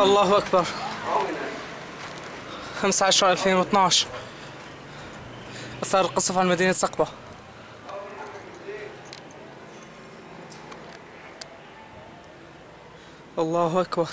الله أكبر. 15 2012 أثار القصف على مدينة سقبة. الله أكبر.